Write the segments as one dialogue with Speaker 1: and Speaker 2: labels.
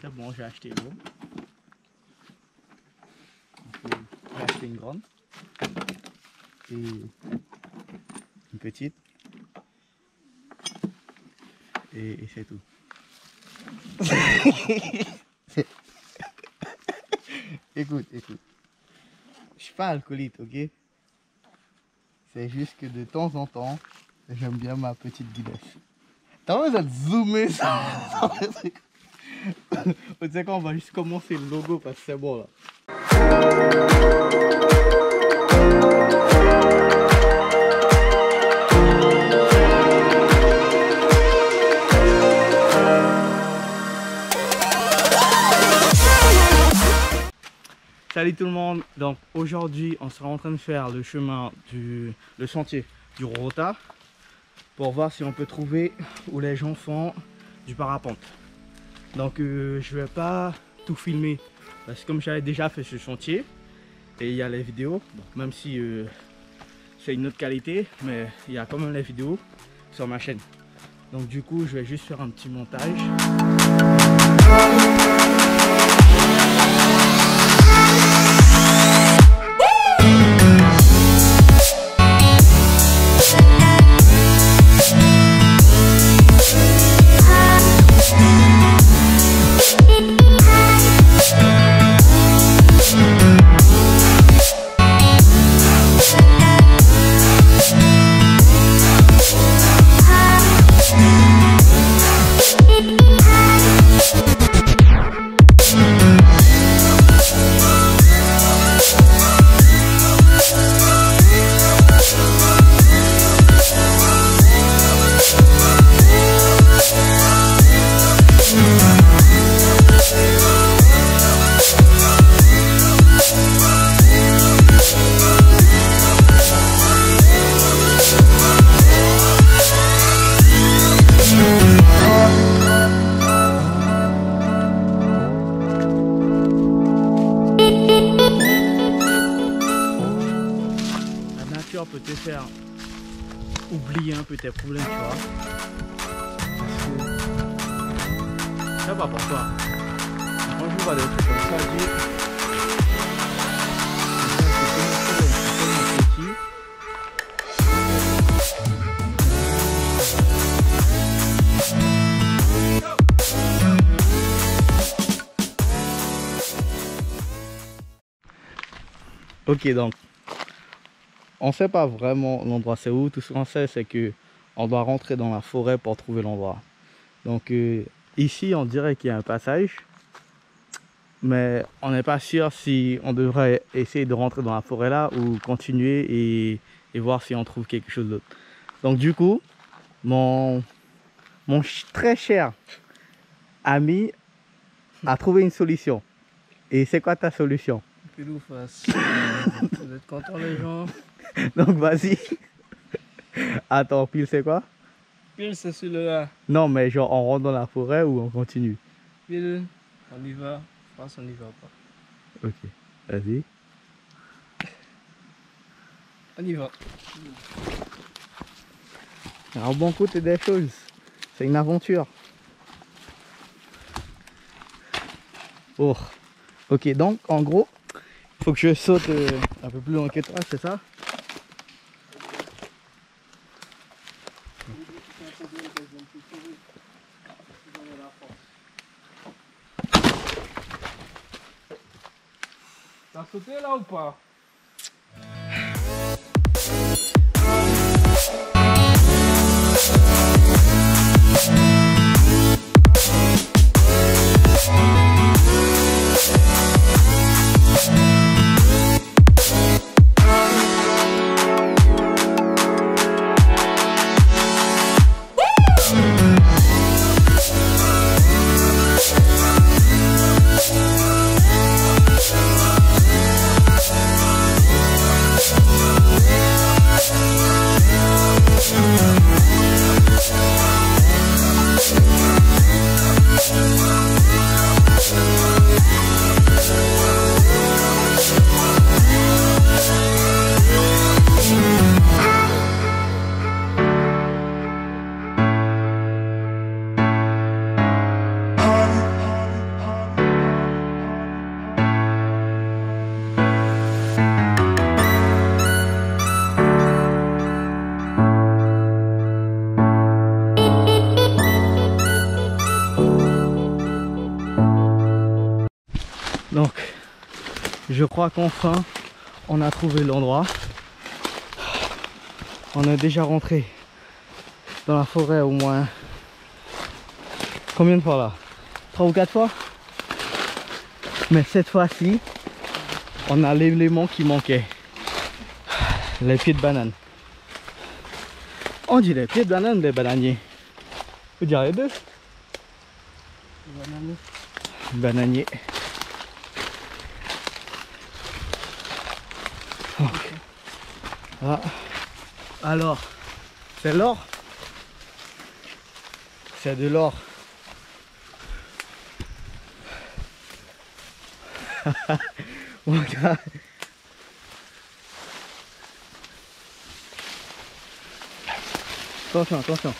Speaker 1: C'est bon, j'ai acheté l'eau. Une grande. Et une petite. Et, c'est tout. écoute, écoute. Je suis pas alcoolique, ok? C'est juste que de temps en temps, j'aime bien ma petite guidesse. T'as besoin de zoomer ça Tu sais quoi, on va juste commencer le logo parce que c'est bon là. Salut tout le monde, donc aujourd'hui on sera en train de faire le chemin du le sentier du Rota pour voir si on peut trouver où les gens font du parapente. Donc euh, je vais pas tout filmer parce que comme j'avais déjà fait ce chantier et il y a les vidéos, même si euh, c'est une autre qualité, mais il y a quand même les vidéos sur ma chaîne. Donc du coup je vais juste faire un petit montage. Peut te faire oublier un peu tes problèmes, tu vois. Je sais pas pourquoi. Quand je vois des trucs comme ça, petit. Ok donc on sait pas vraiment l'endroit c'est où, tout ce qu'on sait c'est que on doit rentrer dans la forêt pour trouver l'endroit. Donc euh, ici on dirait qu'il y a un passage, mais on n'est pas sûr si on devrait essayer de rentrer dans la forêt là ou continuer et, voir si on trouve quelque chose d'autre. Donc du coup, mon, très cher ami a trouvé une solution. Et c'est quoi ta solution?
Speaker 2: Vous êtes contents les gens?
Speaker 1: Donc vas-y. Attends, pile c'est quoi?
Speaker 2: Pile c'est celui-là.
Speaker 1: Non, mais genre on rentre dans la forêt ou on continue?
Speaker 2: Pile, on y va. France on y va pas.
Speaker 1: Ok, vas-y.
Speaker 2: On y va.
Speaker 1: Alors bon côté des choses, c'est une aventure. Oh, ok, donc en gros, il faut que je saute euh, un peu plus loin que toi, c'est ça?
Speaker 2: T'as sauté là
Speaker 1: je crois qu'enfin, on a trouvé l'endroit. On est déjà rentré dans la forêt au moins... Combien de fois là? Trois ou quatre fois? Mais cette fois-ci, on a l'élément qui manquait. Les pieds de banane. On dit les pieds de banane les bananiers Vous dire les deux?
Speaker 2: Banane.
Speaker 1: Bananier. Ah. Alors, c'est l'or C'est de l'or. Regarde. Attention, attention.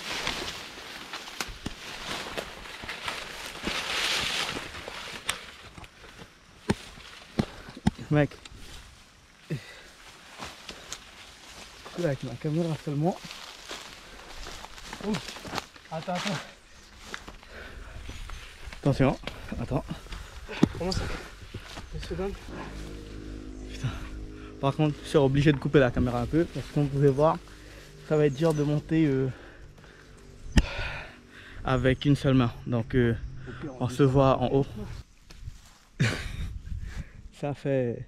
Speaker 1: Mec. Là, avec ma caméra seulement. Ouh. Attends, attends. Attention, attends.
Speaker 2: Comment ça Une seconde.
Speaker 1: Par contre, je suis obligé de couper la caméra un peu parce qu'on pouvait voir, ça va être dur de monter euh, avec une seule main. Donc, euh, on se voit en haut. ça fait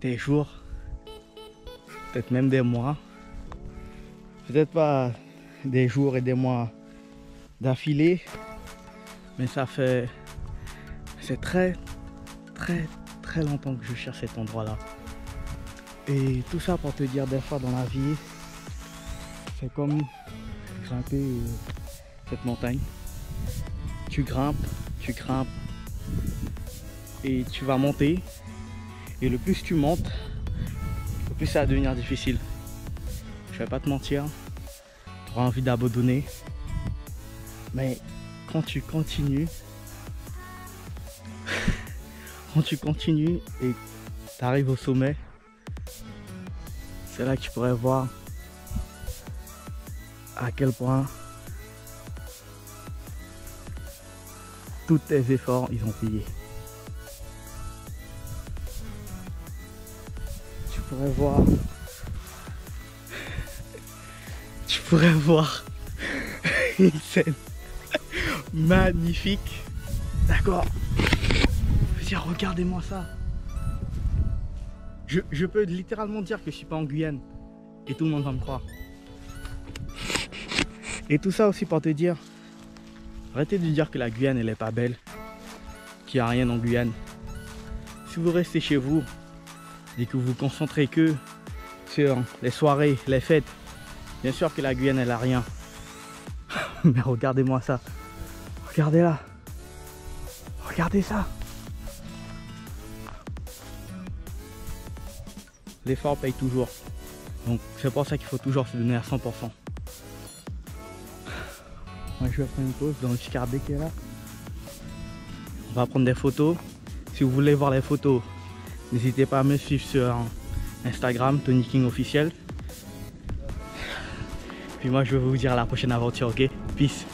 Speaker 1: des jours, peut-être même des mois. Peut-être pas des jours et des mois d'affilée, mais ça fait. C'est très, très, très longtemps que je cherche cet endroit-là. Et tout ça pour te dire, des fois dans la vie, c'est comme grimper euh, cette montagne. Tu grimpes, tu grimpes, et tu vas monter. Et le plus tu montes, plus ça va devenir difficile. Je vais pas te mentir, tu auras envie d'abandonner. Mais quand tu continues, quand tu continues et tu arrives au sommet, c'est là que tu pourrais voir à quel point tous tes efforts ils ont payé. Voir. Tu pourrais voir une scène magnifique. D'accord. Regardez-moi ça. Je, je peux littéralement dire que je suis pas en Guyane. Et tout le monde va me croire. Et tout ça aussi pour te dire, arrêtez de dire que la Guyane elle est pas belle, qu'il n'y a rien en Guyane. Si vous restez chez vous et que vous vous concentrez que sur les soirées, les fêtes, bien sûr que la Guyane elle a rien. Mais regardez-moi ça. Regardez là. Regardez ça. L'effort paye toujours. Donc c'est pour ça qu'il faut toujours se donner à 100%. Moi je vais prendre une pause dans le Chicardé qui est là. On va prendre des photos. Si vous voulez voir les photos, n'hésitez pas à me suivre sur Instagram, Tony King officiel. Puis moi je vais vous dire à la prochaine aventure, ok? Peace